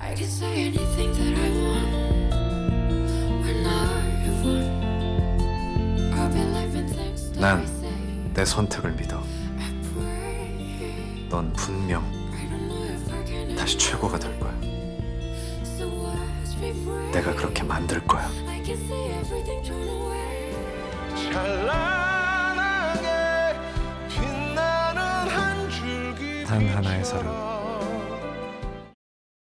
I can say anything that I want when I want. I'll be living things that I 난 say. 내 선택을 믿어. I pray. 넌 분명 I don't know if I can 다시 최고가 될 거야. So watch me pray. 내가 그렇게 만들 거야. I can see everything thrown away. 찬란하게 빛나는 한 줄기 단 하나의 사랑.